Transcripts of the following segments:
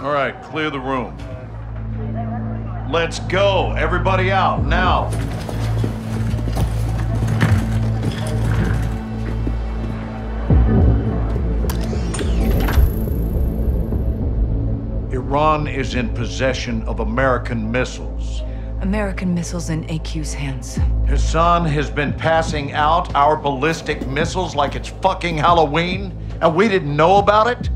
All right, clear the room. Let's go. Everybody out, now. Iran is in possession of American missiles. American missiles in AQ's hands. Hassan has been passing out our ballistic missiles like it's fucking Halloween, and we didn't know about it?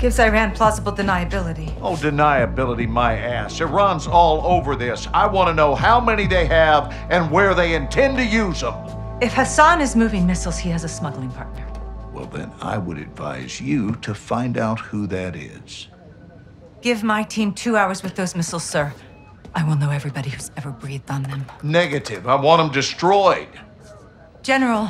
Gives Iran plausible deniability. Oh, deniability, my ass. Iran's all over this. I want to know how many they have and where they intend to use them. If Hassan is moving missiles, he has a smuggling partner. Well, then I would advise you to find out who that is. Give my team two hours with those missiles, sir. I will know everybody who's ever breathed on them. Negative. I want them destroyed. General,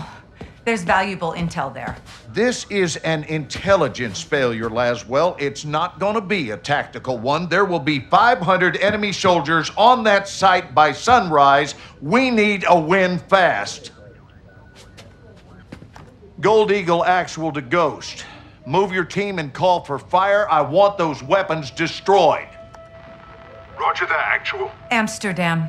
there's valuable intel there. This is an intelligence failure, Laswell. It's not going to be a tactical one. There will be 500 enemy soldiers on that site by sunrise. We need a win fast. Gold Eagle Actual to Ghost. Move your team and call for fire. I want those weapons destroyed. Roger that, actual. Amsterdam.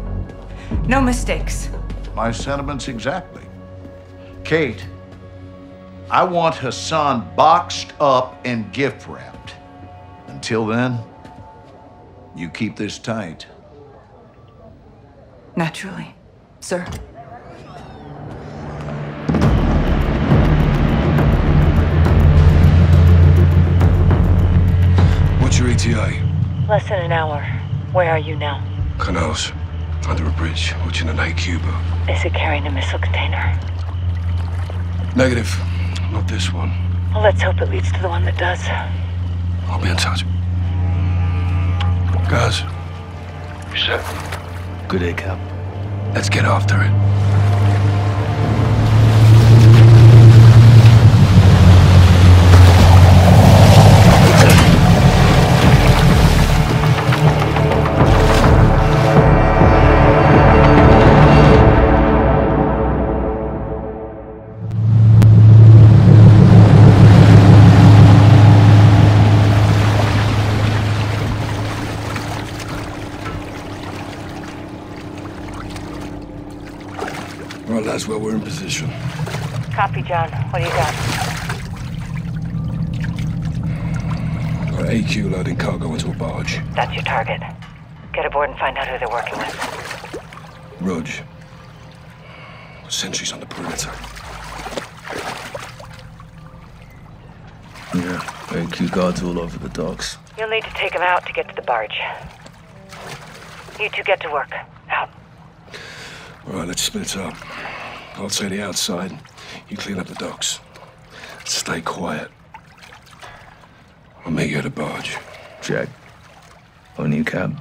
No mistakes. My sentiments exactly. Kate, I want Hassan boxed up and gift wrapped. Until then, you keep this tight. Naturally, sir. What's your ETA? Less than an hour. Where are you now? Canals. Under a bridge, watching an AQ boat. Is it carrying a missile container? Negative. Not this one. Well, let's hope it leads to the one that does. I'll be in touch. Guys. You set? Good day, Cap. Let's get after it. That's where we're in position. Copy, John. What do you got? Got AQ loading cargo into a barge. That's your target. Get aboard and find out who they're working with. Rudge. Sentries on the perimeter. Yeah, AQ guards all over the docks. You'll need to take them out to get to the barge. You two get to work. All right, let's split up. I'll take the outside. You clean up the docks. Stay quiet. I'll meet you at the barge. Jack. On you, Cap.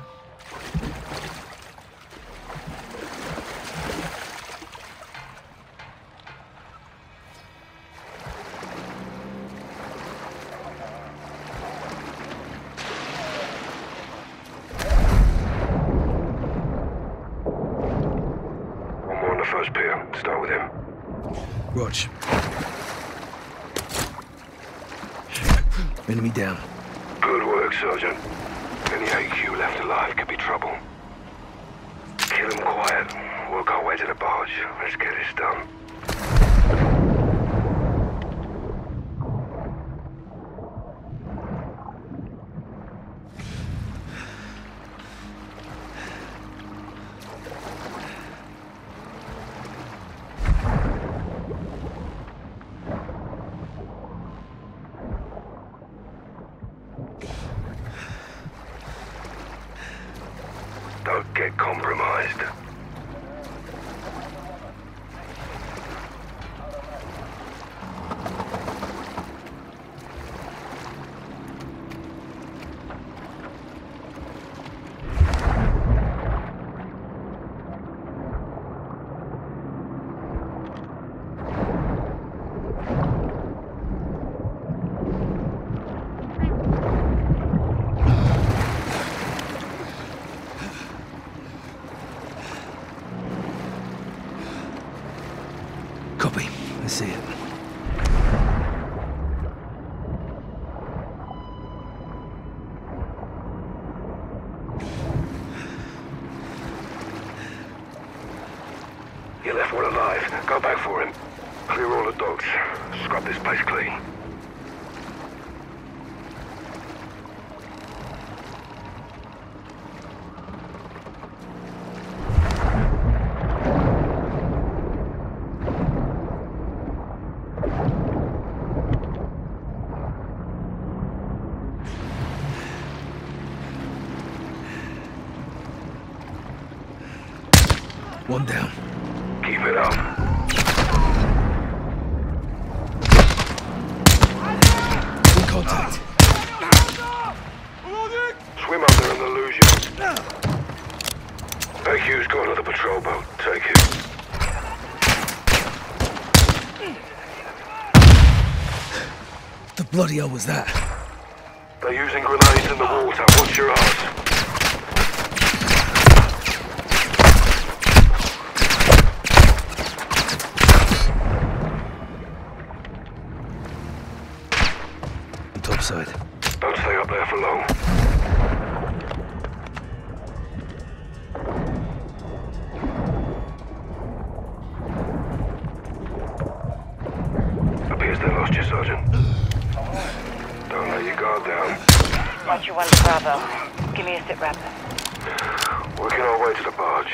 One more on Start with him. Rog. Enemy down. Good work, Sergeant. Any AQ left alive could be trouble. Kill him quiet. Work our way to the barge. Let's get this done. Don't get compromised. Alive. Go back for him. Clear all the dogs. Scrub this place clean. One down. Keep it up. In contact. Swim up there and they'll lose you. AQ's got another patrol boat. Take it. The bloody hell was that? They're using grenades in the water. Watch your ass. Side. Don't stay up there for long. Appears they lost you, Sergeant. Don't let your guard down. Roger one Bravo. Give me a sit rep. Working our way to the barge.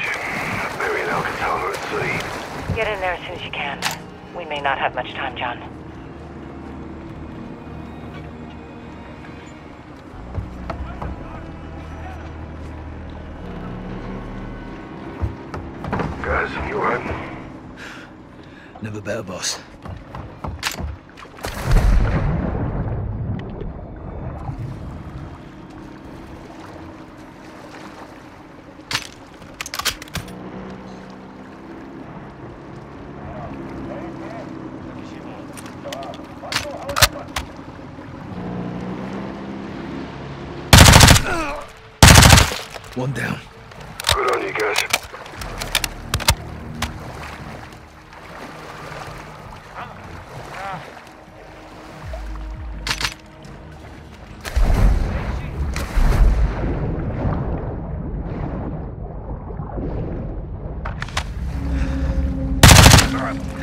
Burying Alcantara at sea. Get in there as soon as you can. We may not have much time, John. Never better, boss. One down. Looks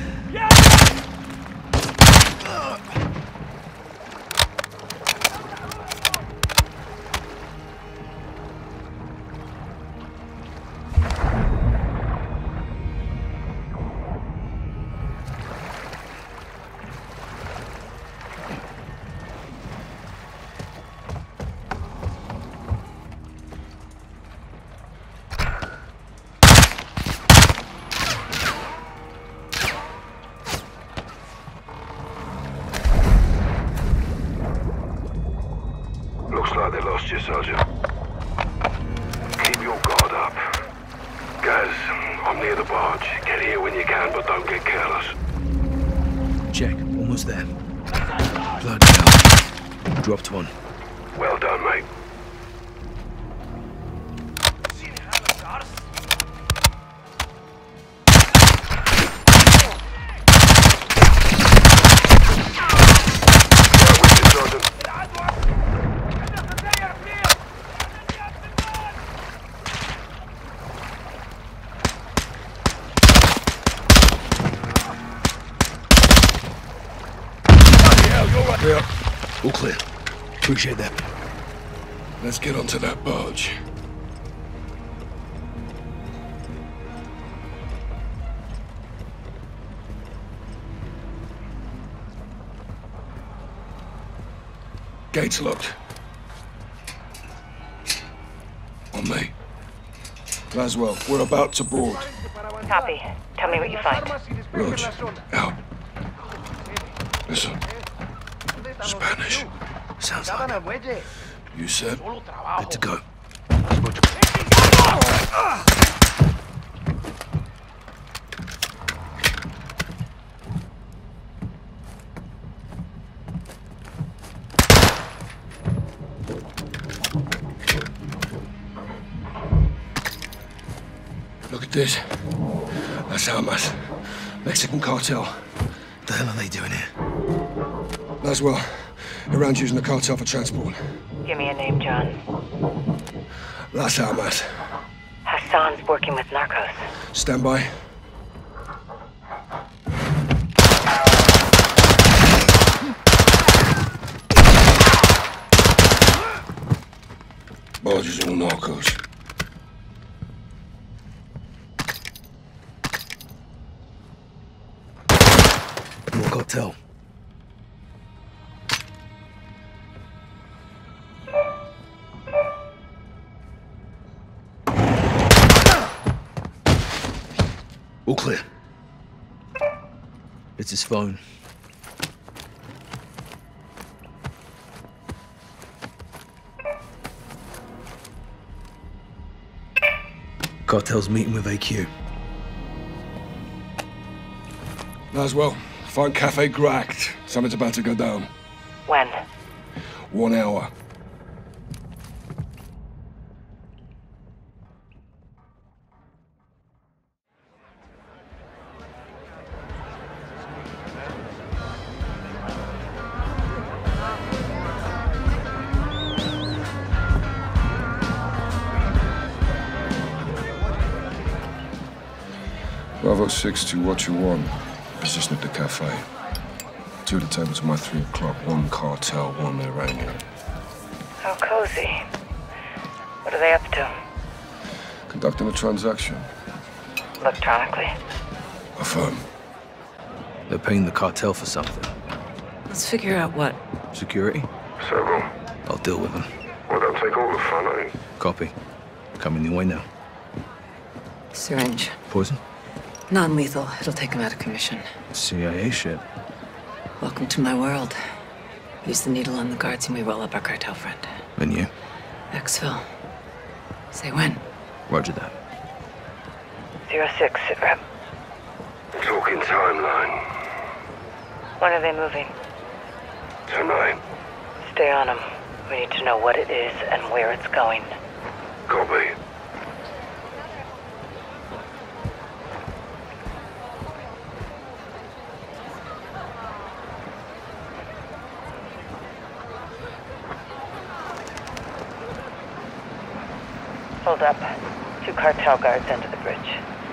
Sergeant. Keep your guard up. Guys, I'm near the barge. Get here when you can, but don't get careless. Check. Almost there. Bloody hell. Dropped one. Well done, mate. Right with you, Sergeant. Yeah. All clear. Appreciate that. Let's get onto that barge. Gates locked. On me. Laswell, we're about to board. Copy. Tell me what you find. Rog, out. Listen, Spanish. Sounds like You said? good to go. Look at this. That's Almas. Mexican cartel. What the hell are they doing here? Laswell, around using the cartel for transport. Give me a name, John. Las Almas. Hassan's working with Narcos. Stand by. Barge is all Narcos. More cartel. All clear. It's his phone. Cartel's meeting with AQ. Laswell, find Cafe Gracht. Something's about to go down. When? One hour. Bravo 6 to what you want. Position at the cafe. Two of the tables at my three o'clock. One cartel, one Iranian. How cozy. What are they up to? Conducting a transaction. Electronically. A firm. They're paying the cartel for something. Let's figure out what. Security? Several. I'll deal with them. Well, don't take all the fun, eh? Copy. Coming your way now. Syringe. Poison? Non lethal. It'll take him out of commission. CIA shit. Welcome to my world. Use the needle on the guards and we roll up our cartel friend. And you? Exfil. Say when. Roger that. Zero six, sit rep. Talking timeline. When are they moving? Tonight. Stay on them. We need to know what it is and where it's going. Copy. Hold up. Two cartel guards under the bridge.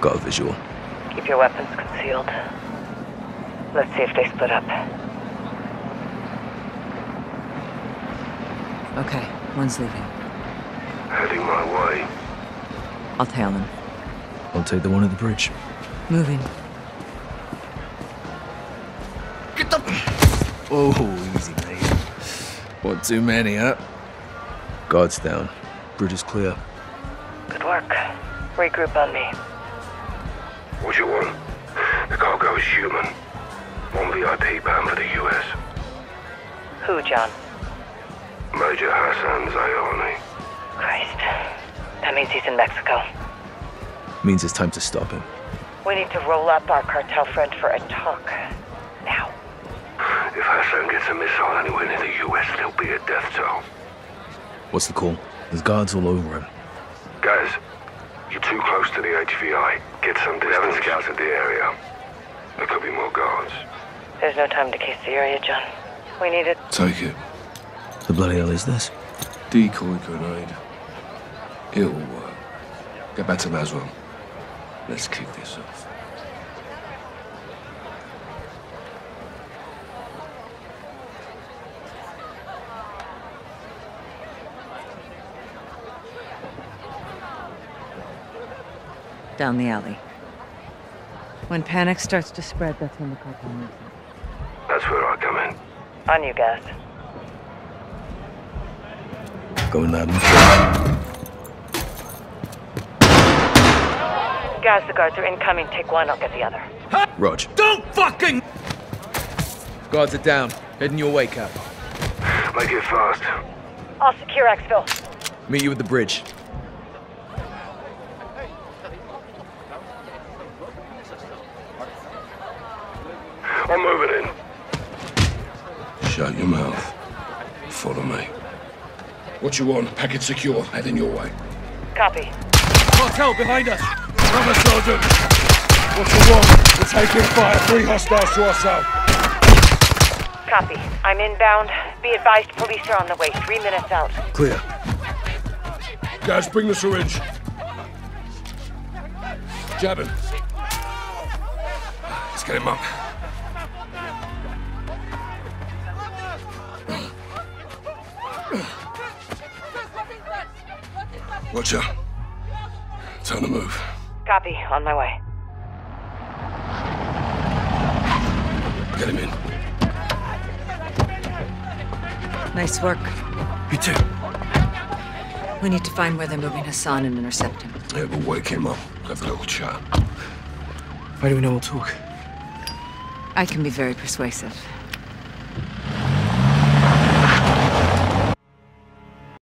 Got a visual. Keep your weapons concealed. Let's see if they split up. Okay, one's leaving. Heading my way. I'll tail him. I'll take the one at the bridge. Moving. Get the... Oh, easy, mate. One too many, huh? Guards down. Bridge is clear. Good work. Regroup on me. What you want? The cargo is human. One VIP bound for the US. Who, John? Major Hassan Zyani. Christ. That means he's in Mexico. Means it's time to stop him. We need to roll up our cartel friend for a talk. Now. If Hassan gets a missile anywhere near the US, there'll be a death toll. What's the call? There's guards all over him. Guys, you're too close to the HVI. Get some distance. We haven't scouted the area. There could be more guards. There's no time to case the area, John. We need it. Take it. The bloody hell is this? Decoy grenade. It'll work. Get back to Laswell. Let's kick this off. Down the alley. When panic starts to spread, that's when the cartel moves in. That's where I come in. On you guys. Going loud. Guys, the guards are incoming. Take one, I'll get the other. Rog. Don't fucking! Guards are down. Heading your way, Cap. Make it fast. I'll secure Exfil. Meet you at the bridge. What you want? Package secure. Heading your way. Copy. Cartel behind us! Brother Sergeant! What you want? We're taking fire. Three hostiles to our south. Copy. I'm inbound. Be advised, police are on the way. Three minutes out. Clear. Guys, bring the syringe. Jab him. Let's get him up. Watch out. Time to move. Copy. On my way. Get him in. Nice work. You too. We need to find where they're moving Hassan and intercept him. Yeah, we'll wake him up. Have a little chat. Why do we know we'll talk? I can be very persuasive.